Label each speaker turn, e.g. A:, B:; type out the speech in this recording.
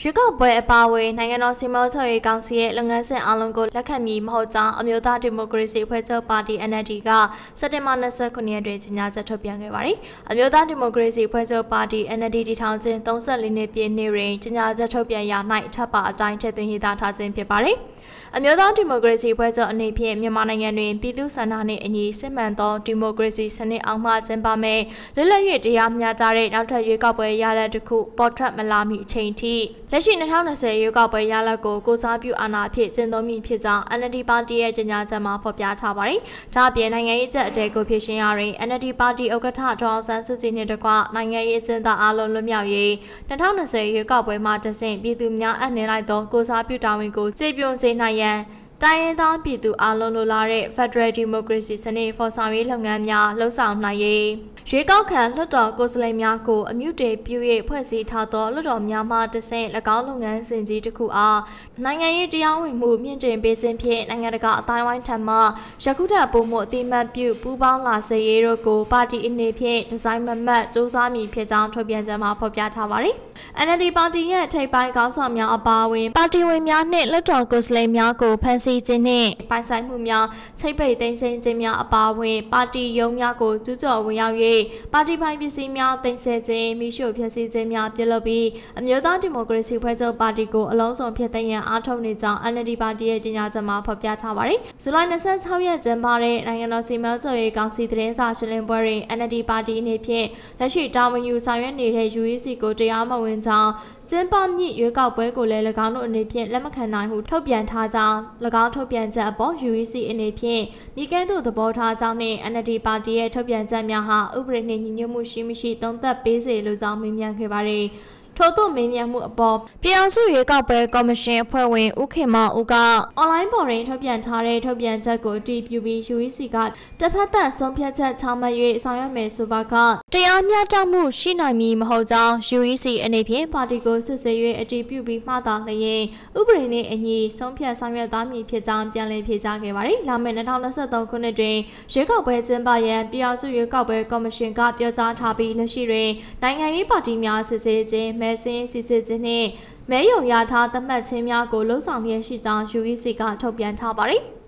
A: ရွေးကောက်ပွဲအပါအဝင်နိုင်ငံတော်စီမံချက်ရေးကောင်စီရဲ့လုပ်ငန်းစဉ်အလုံးကိုလက်ခံမည်မဟုတ်ကြောင်းအမျိုးသားဒီမိုကရေစီအဖွဲ့ချုပ်ပါတီ NLD ကစက်တင်ဘာ29ရက်တွင်ကြေညာချက်ထုတ်ပြန်ခဲ့ပါတယ်။အမျိုးသားဒီမိုကရေစီအဖွဲ့ချုပ်ပါတီ NLD တည်ထောင်ခြင်း34နှစ်ပြည့်နှစ်တွင်ကြေညာချက်ထုတ်ပြန်ရာ၌ထပ်ပါအတိုင်းထည့်သွင်းရေးသားထားခြင်းဖြစ်ပါတယ်။အမျိုးသားဒီမိုကရေစီဖွဲ့ချုပ်အနေဖြင့်မြန်မာနိုင်ငံတွင်ပြည်သူ့ဆန္ဒနှင့်အညီစစ်မှန်သောဒီမိုကရေစီစနစ်အောင်မှကျင်းပမယ်လွတ်လပ်၍တရားမျှတတဲ့နောက်ထပ်ရွေးကောက်ပွဲရလဒ်တစ်ခုပေါ်ထွက်မလာမီအချိန်ထိ လက်ရှိ2020ရွေးကောက်ပွဲရလဒ်ကိုကိုစားပြုအာဏာဖြင့်ကျင်းသုံးမိဖြစ်ကြောင်း NLD ပါတီရဲ့ကြေညာချက်မှာဖော်ပြထားပါတယ်။ဒါ့အပြင်နိုင်ငံရေးချက်အတဲကိုဖြစ်ရှင်ရရင် NLD ပါတီဥက္ကဋ္ဌဒေါအောင်ဆန်းစုကြည်နှင့်တကွနိုင်ငံရေးအကျဉ်းသားအလုံးလွတ်မြောက်ရေး2020ရွေးကောက်ပွဲမှာတဆင့်ပြည်သူများအနှင်လိုက်သောကိုစားပြုတာဝန်ကိုကြေပြွန်စေနိုင်ရန် တိုင်းရင်းသားပြည်သူအလုံးလိုလားတဲ့ Federal Democracy စနစ်ဖော်ဆောင်ရေးလုပ်ငန်းများလှုပ်ဆောင်နိုင်ရေးရွေးကောက်ခံလွှတ်တော်ကိုယ်စားလှယ်များကိုအမြင့်တေပြု၍ဖွဲ့စည်းထားသောလွှတ်တော်များမှတဆင့်၎င်းလုပ်ငန်းစဉ်ကြီးတစ်ခုအားနိုင်ငံရေးတရားဝင်မှုမြင့်တင်ပေးခြင်းဖြင့်နိုင်ငံတကာအတိုင်းဝိုင်းထံမှယခုထက်ပိုမိုအတိမတ်ပြုပူးပေါင်းလာစေရေးတို့ကိုပါတီအနေဖြင့်ဒီဇိုင်းမမတ်စူးစမ်းမည်ဖြစ်ကြောင်းထုတ်ပြန်ချက်မှာဖော်ပြထားပါတယ်။ NLD ပါတီရဲ့ထိပ်ပိုင်းခေါင်းဆောင်များအပါအဝင်ပါတီဝင်များနှင့်လွှတ်တော်ကိုယ်စားလှယ်များကိုဖမ်းဆီးခြင်းနှင့်ပိုင်ဆိုင်မှုများချိတ်ပိတ်သိမ်းဆည်းခြင်းများအပါအဝင် ပါတီရုံးများကိုကျူးကျော်ဝင်ရောက်၍ပါတီပိုင်ပစ္စည်းများသိမ်းဆည်းခြင်းမိရှုဖျက်ဆီးခြင်းများပြုလုပ်ပြီးအမျိုးသားဒီမိုကရေစီဖွဲ့ချုပ်ပါတီကိုအလုံးစုံဖျက်သိမ်းရန်အားထုတ်နေကြောင်း NLD ပါတီရဲ့ကြေညာချက်မှာဖော်ပြထားပါတယ်။ဇူလိုင်26ရက်ကျင်းပတဲ့နိုင်ငံတော်စီမံချက်ရေးကောင်စီသတင်းစာရှင်းလင်းပွဲတွင် NLD ပါတီအနေဖြင့်လက်ရှိတာဝန်ယူဆောင်ရွက်နေတဲ့ UEC ကိုတရားမဝင်ကြောင်း ကျင်းပမြင့်ရွေးကောက်ပွဲကိုလည်း၎င်းတို့အနေဖြင့်လက်မခံနိုင်ဟုထုတ်ပြန်ထားကြောင်း၎င်းထုတ်ပြန်ချက်အပေါ် UEC အနေဖြင့်ညီကဲသို့သဘောထားကြောင်းနှင့် NLD ပါတီရဲ့ထုတ်ပြန်ချက်များဟာဥပဒေနှင့်ညီညွတ်မှုရှိမရှိသုံးသပ်ပေးစေလိုကြောင်းမေးမြန်းခဲ့ပါတယ်။ထို့သို့မေးမြန်းမှုအပေါ်ပြည်အောင်စုရွေးကောက်ပွဲကော်မရှင်အဖွဲ့ဝင်ဦးခင်မောင်ဦးကအွန်လိုင်းပေါ်တွင်ထုတ်ပြန်ထားတဲ့ထုတ်ပြန်ချက်ကိုအတည်ပြုပြီး UEC ကတစ်ဖက်သက်ဆုံးဖြတ်ချက်ချမှတ်၍ဆောင်ရွက်မယ်ဆိုပါက တရားမျှတမှုရှိနိုင်မည်မဟုတ်ကြောင်း UEC အနေဖြင့်ပါတီကိုဆွဆွေ၍အတည်ပြုပြီးမှသာလျင်ဥပဒေနှင့်အညီဆုံးဖြတ်ဆောင်ရွက်သားမည်ဖြစ်ကြောင်းပြန်လည်ဖြေကြားခဲ့ပါတယ်။လာမယ့်2023ခုနှစ်တွင်ရွေးကောက်ပွဲကျင်းပရန်ပြည်အောင်စုရွေးကောက်ပွဲကော်မရှင်ကပြောကြားထားပြီးလက်ရှိတွင်နိုင်ငံရေးပါတီများစစ်ဆေးခြင်းမဲစင်းစစ်ဆေးခြင်းနှင့်မဲယုံရထားသတ်မှတ်ခြင်းများကိုလှုံ့ဆော်ရရှိကြောင်း UEC ကထုတ်ပြန်ထားပါတယ်။